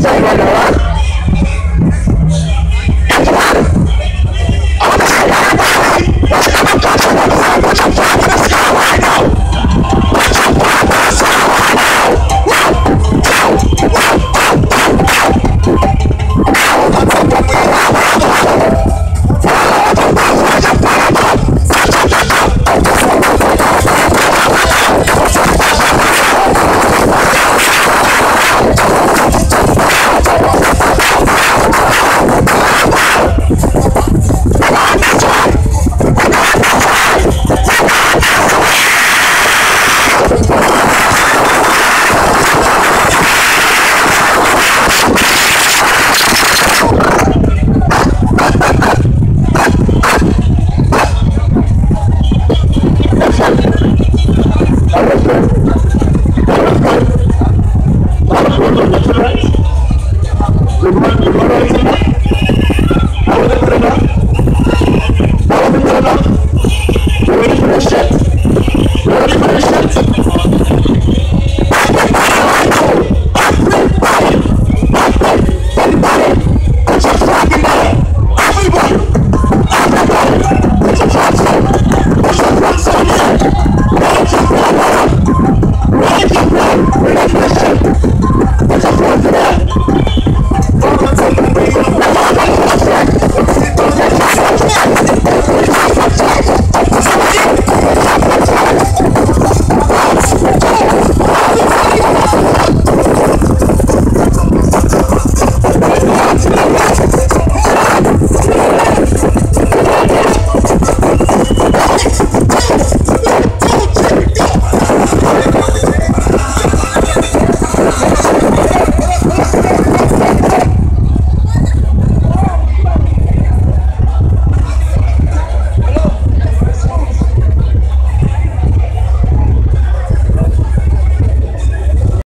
soy Baloa.